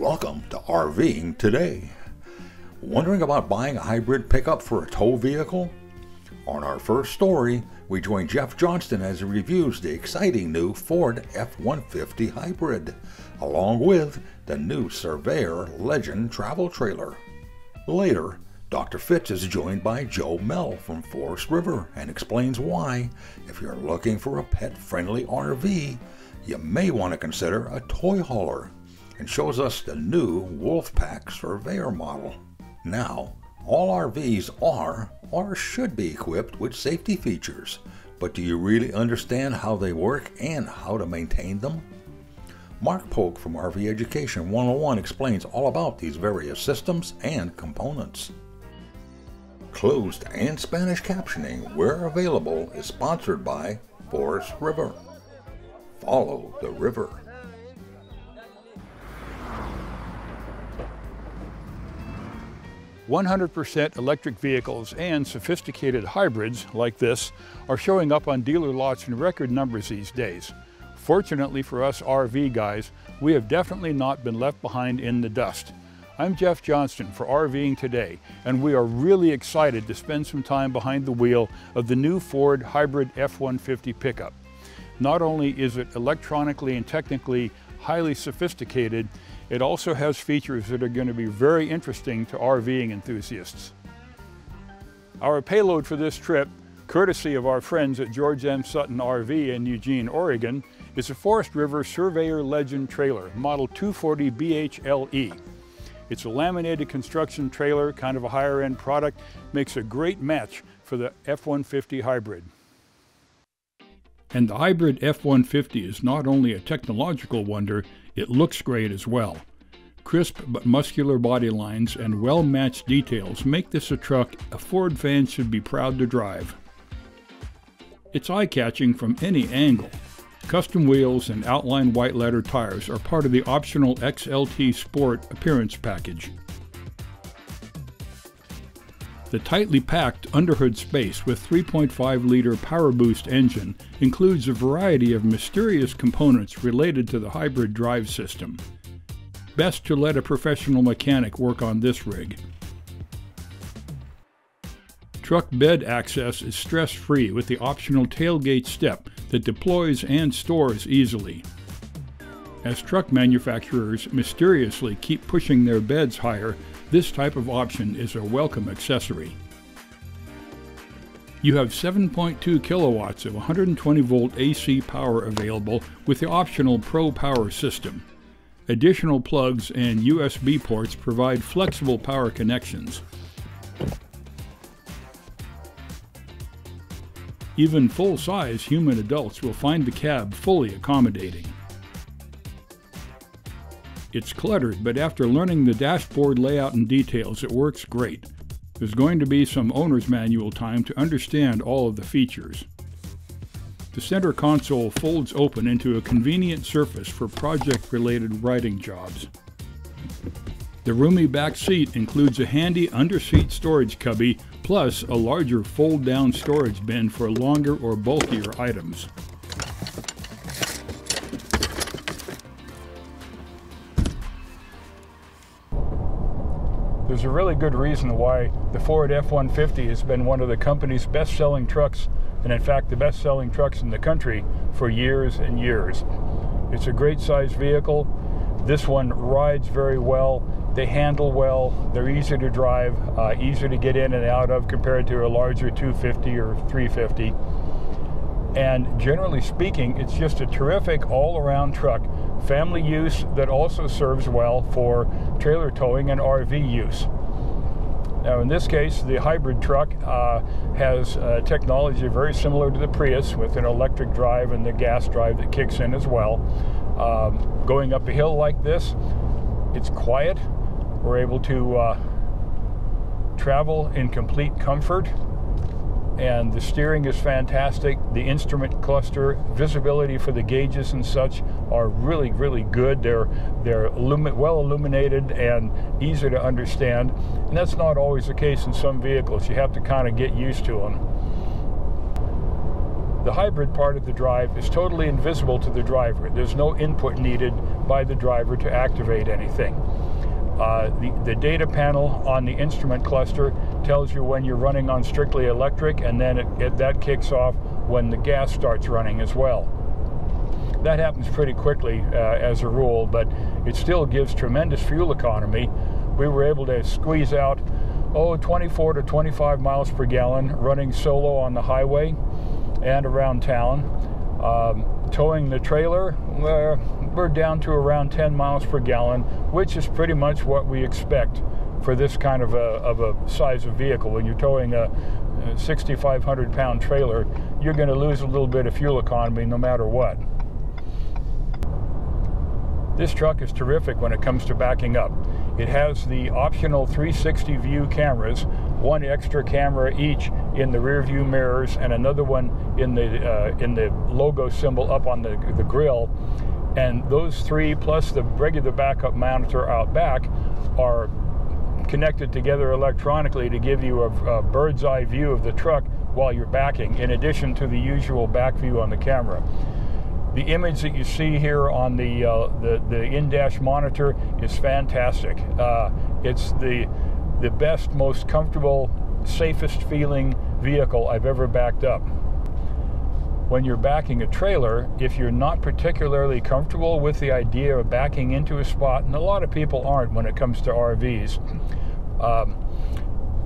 Welcome to RVing Today. Wondering about buying a hybrid pickup for a tow vehicle? On our first story, we join Jeff Johnston as he reviews the exciting new Ford F 150 Hybrid, along with the new Surveyor Legend travel trailer. Later, Dr. Fitz is joined by Joe Mehl from Forest River and explains why, if you're looking for a pet friendly RV, you may want to consider a toy hauler and shows us the new Wolfpack Surveyor model. Now, all RVs are or should be equipped with safety features, but do you really understand how they work and how to maintain them? Mark Polk from RV Education 101 explains all about these various systems and components. Closed and Spanish captioning, where available, is sponsored by Forest River. Follow the river. 100% electric vehicles and sophisticated hybrids like this are showing up on dealer lots in record numbers these days. Fortunately for us RV guys, we have definitely not been left behind in the dust. I'm Jeff Johnston for RVing Today, and we are really excited to spend some time behind the wheel of the new Ford Hybrid F-150 pickup. Not only is it electronically and technically highly sophisticated, it also has features that are going to be very interesting to RVing enthusiasts. Our payload for this trip, courtesy of our friends at George M. Sutton RV in Eugene, Oregon, is a Forest River Surveyor Legend trailer, model 240 BHLE. It's a laminated construction trailer, kind of a higher end product, makes a great match for the F-150 hybrid. And the hybrid F-150 is not only a technological wonder, it looks great as well. Crisp but muscular body lines and well matched details make this a truck a Ford fan should be proud to drive. It's eye catching from any angle. Custom wheels and outline white letter tires are part of the optional XLT Sport appearance package. The tightly packed underhood space with 3.5 liter Power Boost engine includes a variety of mysterious components related to the hybrid drive system. Best to let a professional mechanic work on this rig. Truck bed access is stress free with the optional tailgate step that deploys and stores easily. As truck manufacturers mysteriously keep pushing their beds higher, this type of option is a welcome accessory. You have 7.2 kilowatts of 120 volt AC power available with the optional Pro Power system. Additional plugs and USB ports provide flexible power connections. Even full-size human adults will find the cab fully accommodating. It's cluttered, but after learning the dashboard layout and details, it works great. There's going to be some owner's manual time to understand all of the features. The center console folds open into a convenient surface for project-related writing jobs. The roomy back seat includes a handy underseat storage cubby plus a larger fold-down storage bin for longer or bulkier items. There's a really good reason why the Ford F-150 has been one of the company's best-selling trucks, and in fact the best-selling trucks in the country for years and years. It's a great sized vehicle. This one rides very well. They handle well. They're easy to drive, uh, easy to get in and out of compared to a larger 250 or 350. And generally speaking, it's just a terrific all-around truck family use that also serves well for trailer towing and RV use. Now, in this case, the hybrid truck uh, has uh, technology very similar to the Prius with an electric drive and the gas drive that kicks in as well. Um, going up a hill like this, it's quiet. We're able to uh, travel in complete comfort and the steering is fantastic. The instrument cluster, visibility for the gauges and such are really, really good. They're they're illumi well illuminated and easy to understand, and that's not always the case in some vehicles. You have to kind of get used to them. The hybrid part of the drive is totally invisible to the driver. There's no input needed by the driver to activate anything. Uh, the, the data panel on the instrument cluster tells you when you're running on strictly electric, and then it, it, that kicks off when the gas starts running as well. That happens pretty quickly uh, as a rule, but it still gives tremendous fuel economy. We were able to squeeze out, oh, 24 to 25 miles per gallon running solo on the highway and around town. Um, towing the trailer, we're down to around 10 miles per gallon, which is pretty much what we expect for this kind of a, of a size of vehicle. When you're towing a, a 6,500 pound trailer, you're going to lose a little bit of fuel economy no matter what. This truck is terrific when it comes to backing up. It has the optional 360 view cameras, one extra camera each in the rear view mirrors and another one in the uh, in the logo symbol up on the, the grill. And those three plus the regular backup monitor out back are connected together electronically to give you a, a bird's eye view of the truck while you're backing, in addition to the usual back view on the camera. The image that you see here on the uh, the, the in-dash monitor is fantastic. Uh, it's the the best, most comfortable, safest feeling vehicle I've ever backed up. When you're backing a trailer, if you're not particularly comfortable with the idea of backing into a spot, and a lot of people aren't when it comes to RVs, um,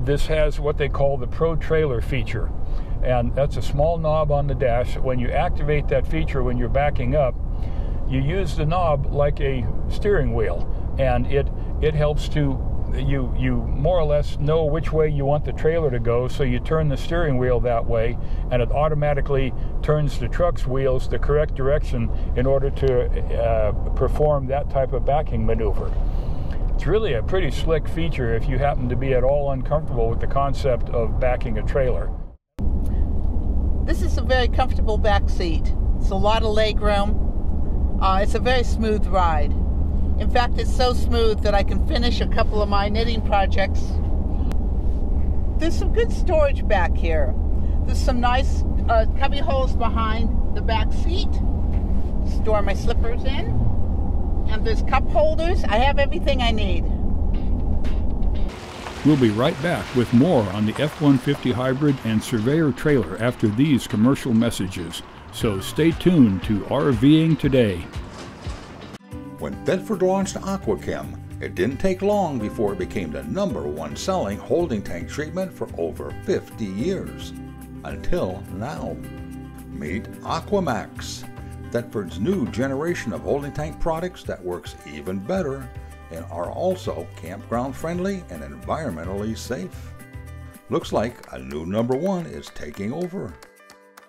this has what they call the Pro Trailer feature and that's a small knob on the dash. When you activate that feature when you're backing up, you use the knob like a steering wheel, and it it helps to you you more or less know which way you want the trailer to go so you turn the steering wheel that way and it automatically turns the truck's wheels the correct direction in order to uh, perform that type of backing maneuver it's really a pretty slick feature if you happen to be at all uncomfortable with the concept of backing a trailer this is a very comfortable back seat. It's a lot of leg room. Uh, it's a very smooth ride. In fact, it's so smooth that I can finish a couple of my knitting projects. There's some good storage back here. There's some nice uh, cubby holes behind the back seat. Store my slippers in. And there's cup holders. I have everything I need. We'll be right back with more on the F 150 Hybrid and Surveyor trailer after these commercial messages. So stay tuned to RVing Today. When Thetford launched Aqua-Kem, it didn't take long before it became the number one selling holding tank treatment for over 50 years. Until now. Meet Aquamax, Thetford's new generation of holding tank products that works even better and are also campground friendly and environmentally safe. Looks like a new number one is taking over.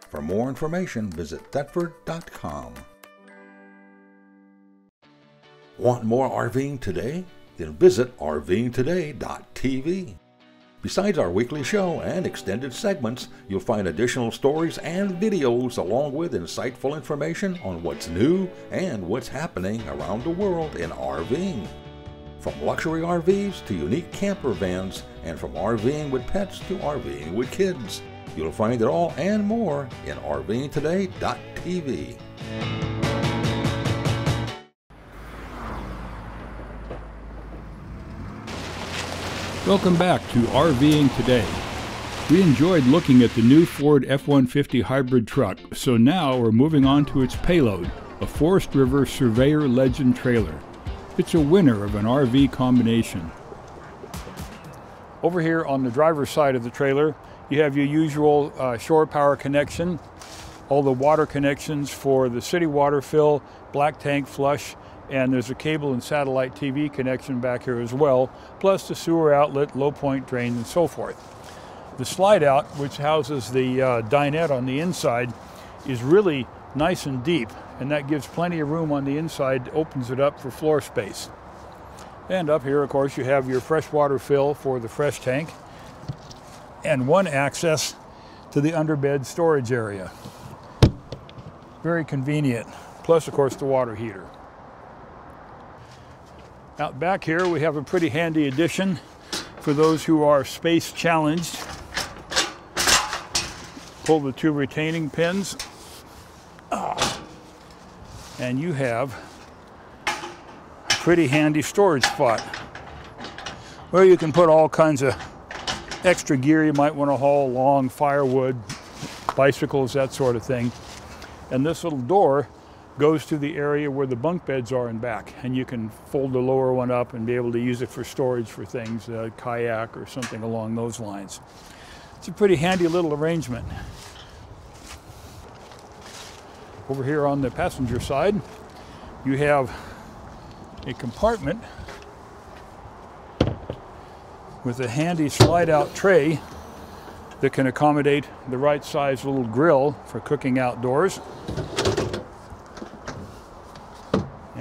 For more information, visit Thetford.com. Want more RVing today? Then visit RVingToday.tv. Besides our weekly show and extended segments, you'll find additional stories and videos along with insightful information on what's new and what's happening around the world in RVing. From luxury RVs to unique camper vans, and from RVing with pets to RVing with kids. You'll find it all and more in RVingToday.tv. Welcome back to RVing Today. We enjoyed looking at the new Ford F 150 hybrid truck, so now we're moving on to its payload, a Forest River Surveyor Legend trailer. It's a winner of an RV combination. Over here on the driver's side of the trailer, you have your usual uh, shore power connection, all the water connections for the city water fill, black tank flush, and there's a cable and satellite TV connection back here as well, plus the sewer outlet, low point drain, and so forth. The slide out, which houses the uh, dinette on the inside, is really nice and deep and that gives plenty of room on the inside, opens it up for floor space. And up here, of course, you have your freshwater fill for the fresh tank and one access to the underbed storage area. Very convenient. Plus, of course, the water heater. Out back here, we have a pretty handy addition for those who are space challenged. Pull the two retaining pins and you have a pretty handy storage spot. where you can put all kinds of extra gear you might want to haul along, firewood, bicycles, that sort of thing. And this little door goes to the area where the bunk beds are in back. And you can fold the lower one up and be able to use it for storage for things, a kayak or something along those lines. It's a pretty handy little arrangement. Over here on the passenger side, you have a compartment with a handy slide out tray that can accommodate the right size little grill for cooking outdoors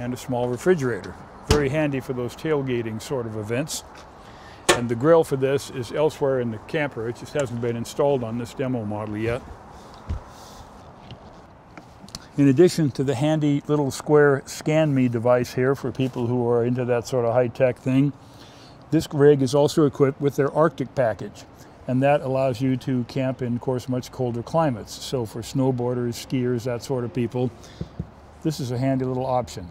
and a small refrigerator. Very handy for those tailgating sort of events. And the grill for this is elsewhere in the camper. It just hasn't been installed on this demo model yet. In addition to the handy little square scan me device here for people who are into that sort of high tech thing, this rig is also equipped with their Arctic package, and that allows you to camp in, of course, much colder climates. So for snowboarders, skiers, that sort of people, this is a handy little option.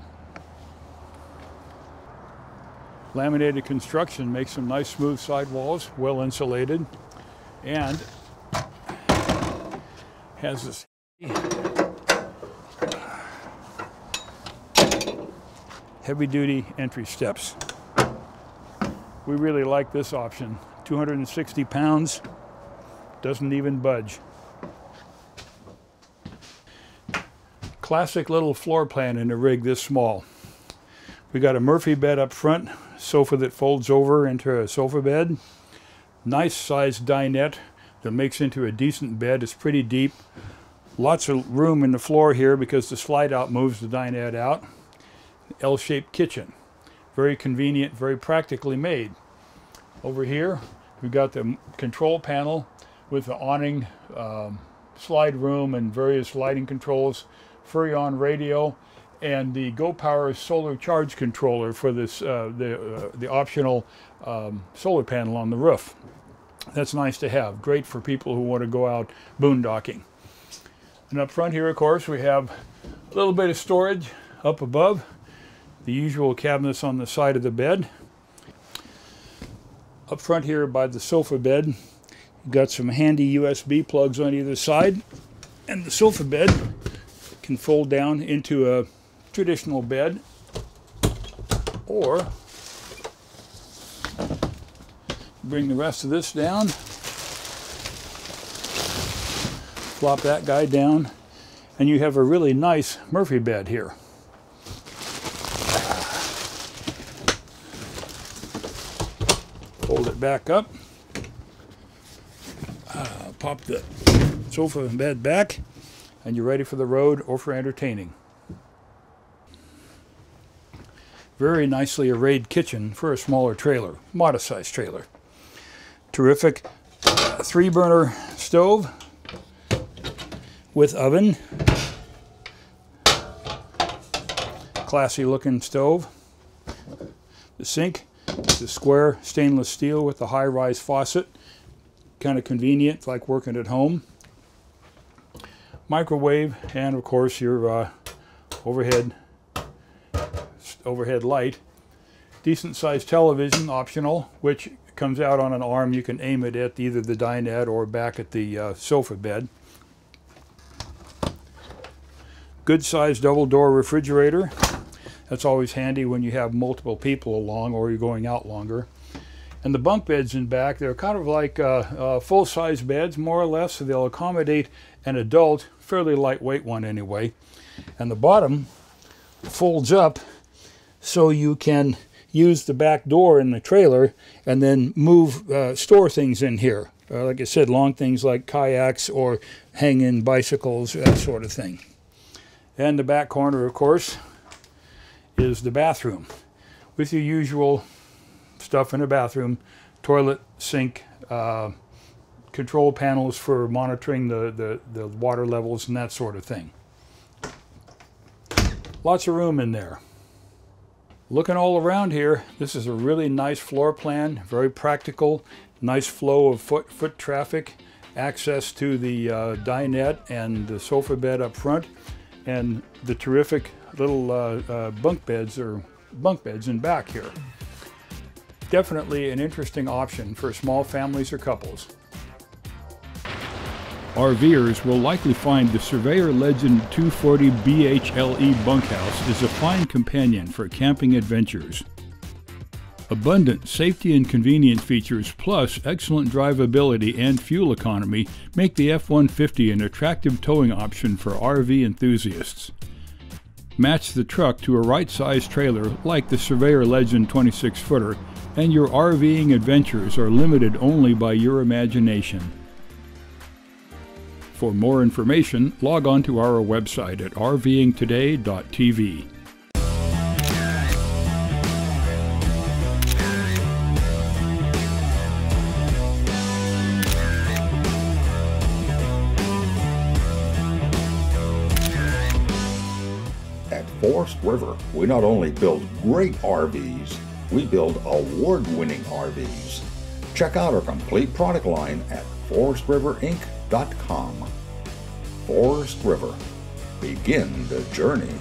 Laminated construction makes some nice smooth sidewalls, well insulated, and has this heavy duty entry steps. We really like this option. 260 pounds, doesn't even budge. Classic little floor plan in a rig this small. We got a Murphy bed up front, sofa that folds over into a sofa bed. Nice sized dinette that makes into a decent bed. It's pretty deep. Lots of room in the floor here because the slide out moves the dinette out. L-shaped kitchen. Very convenient, very practically made. Over here, we've got the control panel with the awning, um, slide room, and various lighting controls, Furrion radio, and the GoPower solar charge controller for this uh, the uh, the optional um, solar panel on the roof. That's nice to have. Great for people who want to go out boondocking. And up front here, of course, we have a little bit of storage up above the usual cabinets on the side of the bed. Up front here by the sofa bed, you've got some handy USB plugs on either side, and the sofa bed can fold down into a traditional bed, or bring the rest of this down, flop that guy down, and you have a really nice Murphy bed here. Fold it back up. Uh, pop the sofa and bed back, and you're ready for the road or for entertaining. Very nicely arrayed kitchen for a smaller trailer, modest sized trailer. Terrific uh, three burner stove with oven. Classy looking stove. The sink it's a square stainless steel with a high-rise faucet. Kind of convenient, like working at home. Microwave, and of course your uh, overhead overhead light. Decent sized television, optional, which comes out on an arm. You can aim it at either the dinette or back at the uh, sofa bed. Good sized double door refrigerator. That's always handy when you have multiple people along or you're going out longer. And the bunk beds in back, they're kind of like uh, uh, full-size beds, more or less, so they'll accommodate an adult, fairly lightweight one anyway. And the bottom folds up so you can use the back door in the trailer and then move, uh, store things in here. Uh, like I said, long things like kayaks or hang-in bicycles, that sort of thing. And the back corner, of course, is the bathroom with your usual stuff in a bathroom, toilet, sink, uh, control panels for monitoring the, the, the water levels and that sort of thing. Lots of room in there. Looking all around here, this is a really nice floor plan, very practical, nice flow of foot, foot traffic, access to the uh, dinette and the sofa bed up front, and the terrific little uh, uh, bunk beds or bunk beds in back here. Definitely an interesting option for small families or couples. RVers will likely find the Surveyor Legend 240 BHLE bunkhouse is a fine companion for camping adventures. Abundant safety and convenience features plus excellent drivability and fuel economy make the F-150 an attractive towing option for RV enthusiasts. Match the truck to a right-sized trailer like the Surveyor Legend 26-footer and your RVing adventures are limited only by your imagination. For more information, log on to our website at rvingtoday.tv. At Forest River, we not only build great RVs, we build award winning RVs. Check out our complete product line at forestriverinc.com. Forest River. Begin the journey.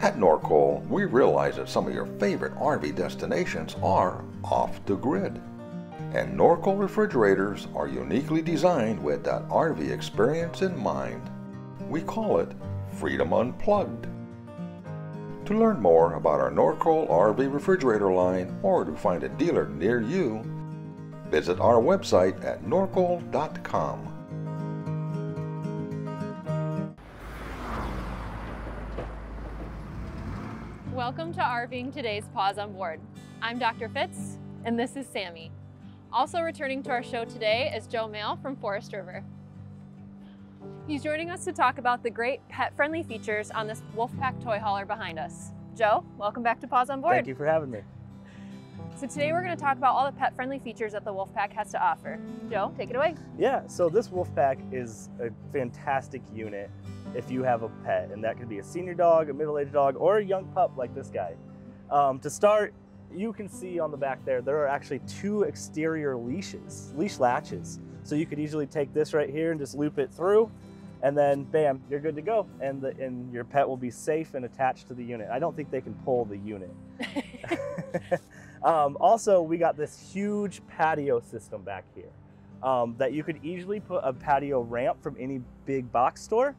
At Norcold, we realize that some of your favorite RV destinations are off the grid. And Norcold refrigerators are uniquely designed with that RV experience in mind. We call it Freedom Unplugged. To learn more about our Norcold RV refrigerator line or to find a dealer near you, visit our website at norcold.com. Welcome to RVing Today's Paws on Board. I'm Dr. Fitz, and this is Sammy. Also returning to our show today is Joe Mehl from Forest River. He's joining us to talk about the great pet-friendly features on this Wolfpack toy hauler behind us. Joe, welcome back to Paws on Board. Thank you for having me. So today we're going to talk about all the pet-friendly features that the Wolfpack has to offer. Joe, take it away. Yeah, so this Wolfpack is a fantastic unit if you have a pet, and that could be a senior dog, a middle-aged dog, or a young pup like this guy. Um, to start, you can see on the back there, there are actually two exterior leashes, leash latches. So you could easily take this right here and just loop it through, and then bam, you're good to go. And, the, and your pet will be safe and attached to the unit. I don't think they can pull the unit. um, also, we got this huge patio system back here um, that you could easily put a patio ramp from any big box store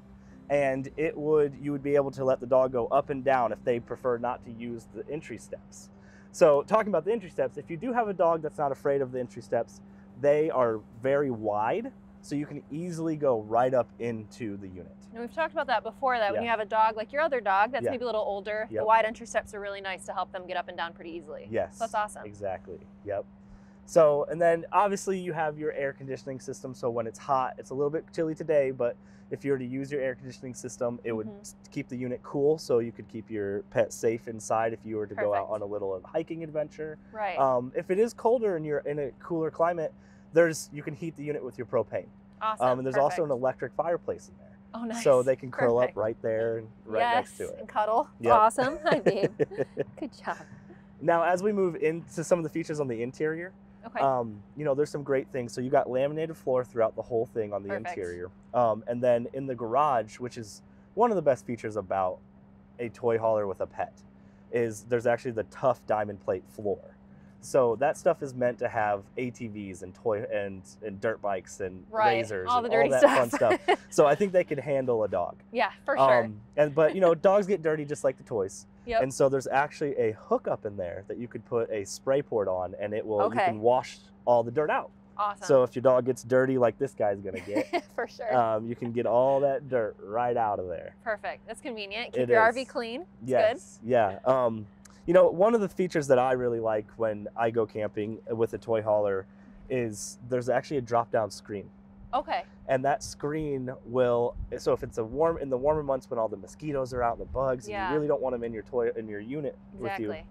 and it would you would be able to let the dog go up and down if they prefer not to use the entry steps. So talking about the entry steps, if you do have a dog that's not afraid of the entry steps, they are very wide, so you can easily go right up into the unit. And we've talked about that before, that when you have a dog like your other dog that's Yeah. maybe a little older, the wide entry steps are really nice to help them get up and down pretty easily. Yes. So that's awesome. Exactly. Yep. So, and then obviously you have your air conditioning system. So when it's hot, it's a little bit chilly today, but if you were to use your air conditioning system, it would Mhm. s- keep the unit cool so you could keep your pet safe inside if you were to go out on a little hiking adventure. Right. Um, if it is colder and you're in a cooler climate, there's you can heat the unit with your propane. awesome. Um, and there's also an electric fireplace in there. oh, nice. So they can curl Perfect. up right there and right yes, next to it. and cuddle. Yep. Awesome. Hi, babe. Good job. Now, as we move into some of the features on the interior, Okay. um, you know, there's some great things. So you got laminated floor throughout the whole thing on the Perfect. interior. Um, and then in the garage, which is one of the best features about a toy hauler with a pet, is there's actually the tough diamond plate floor. So that stuff is meant to have ATVs and toy and, and dirt bikes and right. razors all the and all that fun stuff. stuff. So I think they can handle a dog. yeah, for sure. Um, and but you know, dogs get dirty just like the toys. yep. And so there's actually a hookup in there that you could put a spray port on, and it will you can wash all the dirt out. awesome. So if your dog gets dirty like this guy's gonna get, for sure. um, you can get all that dirt right out of there. Perfect. That's convenient. Keep it your is. RV clean. It's good. Yes, yeah. Um, you know, one of the features that I really like when I go camping with a toy hauler is there's actually a drop-down screen. Okay. and that screen will so if it's a warm in the warmer months when all the mosquitoes are out and the bugs and Yeah. you really don't want them in your toy in your unit exactly. with you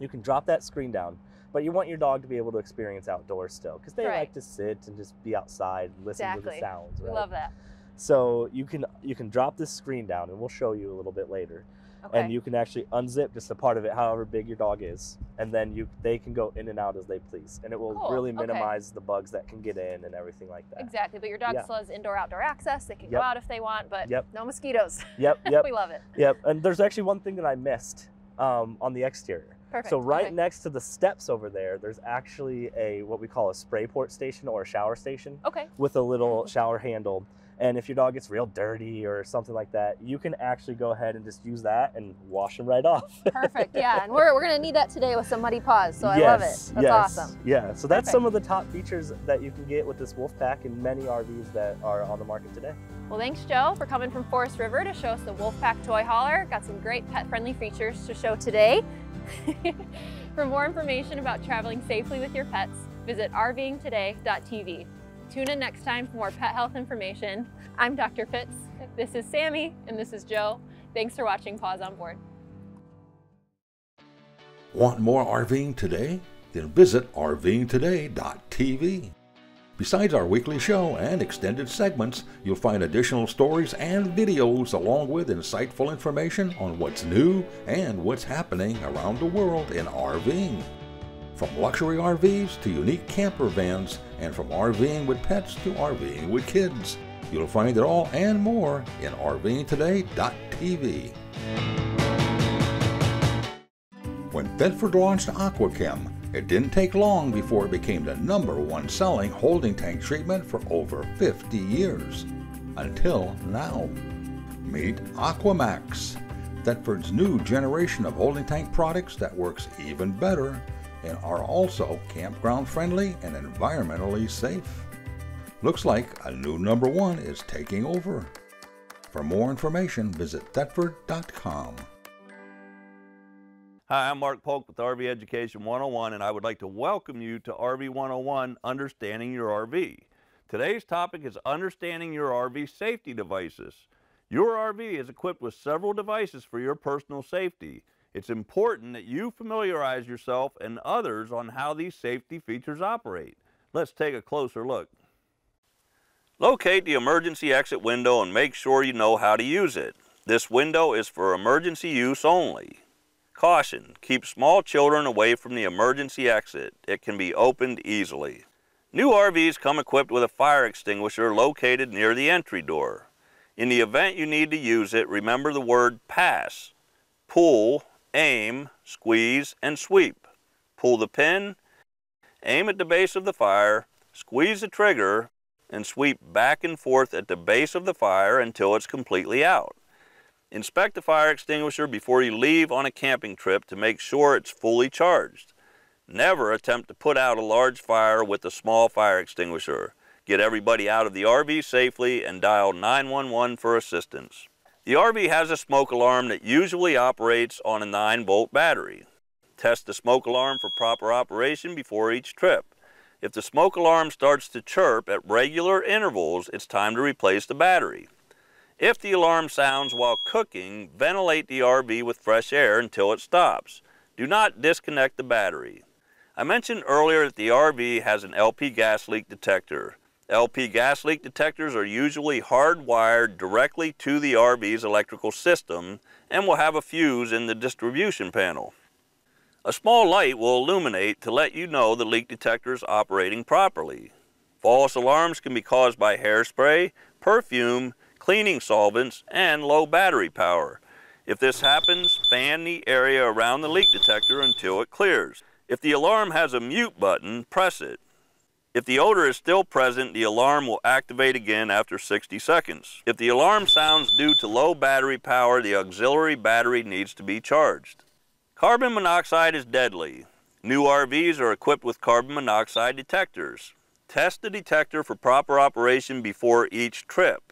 you can drop that screen down but you want your dog to be able to experience outdoors still because they Right. like to sit and just be outside and listen to the Exactly. sounds We right? love that. so you can you can drop this screen down and we'll show you a little bit later Okay. and you can actually unzip just a part of it however big your dog is and then you they can go in and out as they please and it will Cool, really okay. minimize the bugs that can get in and everything like that Exactly. But your dog Yeah. still has indoor outdoor access. They can Yep. go out if they want, but Yep. no mosquitoes. yep yep we love it. Yep, and there's actually one thing that I missed um, on the exterior. Perfect. So right okay. next to the steps over there, there's actually a what we call a spray port station or a shower station Okay. with a little shower handle. And if your dog gets real dirty or something like that, you can actually go ahead and just use that and wash them right off. Perfect. Yeah, and we're, we're gonna need that today with some muddy paws. So I yes, love it. That's yes, awesome. Yeah, so that's Perfect. some of the top features that you can get with this Wolfpack and many RVs that are on the market today. Well, thanks, Joe, for coming from Forest River to show us the Wolfpack Toy Hauler. Got some great pet-friendly features to show today. for more information about traveling safely with your pets, visit rvingtoday.tv. Tune in next time for more pet health information. I'm Dr. Fitz. This is Sammy, and this is Joe. Thanks for watching Paws on Board. Want more RVing today? Then visit rvingtoday.tv. Besides our weekly show and extended segments, you'll find additional stories and videos along with insightful information on what's new and what's happening around the world in RVing. From luxury RVs to unique camper vans, and from RVing with pets to RVing with kids. You'll find it all and more in rvingtoday.tv. When Thetford launched Aqua-Kem, it didn't take long before it became the number one selling holding tank treatment for over 50 years. Until now. Meet Aquamax, Thetford's new generation of holding tank products that works even better and are also campground friendly and environmentally safe. Looks like a new number one is taking over. For more information, visit thetford.com. Hi, I'm Mark Polk with RV Education 101, and I would like to welcome you to RV 101 Understanding Your RV. Today's topic is understanding your RV safety devices. Your RV is equipped with several devices for your personal safety. It's important that you familiarize yourself and others on how these safety features operate. Let's take a closer look. Locate the emergency exit window and make sure you know how to use it. This window is for emergency use only. Caution, keep small children away from the emergency exit. It can be opened easily. New RVs come equipped with a fire extinguisher located near the entry door. In the event you need to use it, remember the word pass. Pull, aim, squeeze, and sweep. Pull the pin, aim at the base of the fire, squeeze the trigger, and sweep back and forth at the base of the fire until it's completely out. Inspect the fire extinguisher before you leave on a camping trip to make sure it's fully charged. Never attempt to put out a large fire with a small fire extinguisher. Get everybody out of the RV safely and dial 911 for assistance. The RV has a smoke alarm that usually operates on a 9 volt battery. Test the smoke alarm for proper operation before each trip. If the smoke alarm starts to chirp at regular intervals, it's time to replace the battery. If the alarm sounds while cooking, ventilate the RV with fresh air until it stops. Do not disconnect the battery. I mentioned earlier that the RV has an LP gas leak detector. LP gas leak detectors are usually hardwired directly to the RV's electrical system and will have a fuse in the distribution panel. A small light will illuminate to let you know the leak detector is operating properly. False alarms can be caused by hairspray, perfume, cleaning solvents, and low battery power. If this happens, fan the area around the leak detector until it clears. If the alarm has a mute button, press it. If the odor is still present, the alarm will activate again after 60 seconds. If the alarm sounds due to low battery power, the auxiliary battery needs to be charged. Carbon monoxide is deadly. New RVs are equipped with carbon monoxide detectors. Test the detector for proper operation before each trip.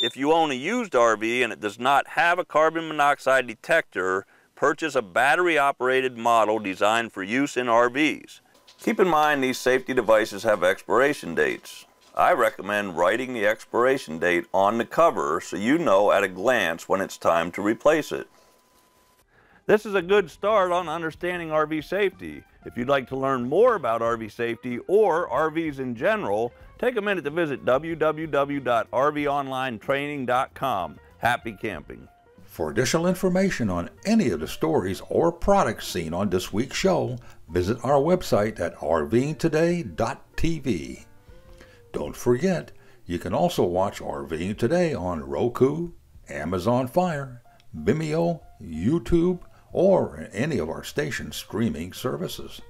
If you own a used RV and it does not have a carbon monoxide detector, purchase a battery-operated model designed for use in RVs. Keep in mind these safety devices have expiration dates. I recommend writing the expiration date on the cover so you know at a glance when it's time to replace it. This is a good start on understanding RV safety. If you'd like to learn more about RV safety or RVs in general, take a minute to visit www.rvonlinetraining.com. Happy camping. For additional information on any of the stories or products seen on this week's show, visit our website at rvingtoday.tv. Don't forget, you can also watch RVing Today on Roku, Amazon Fire, Vimeo, YouTube, or any of our station streaming services.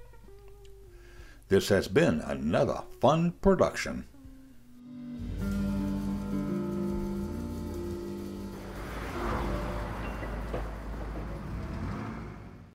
This has been another fun production.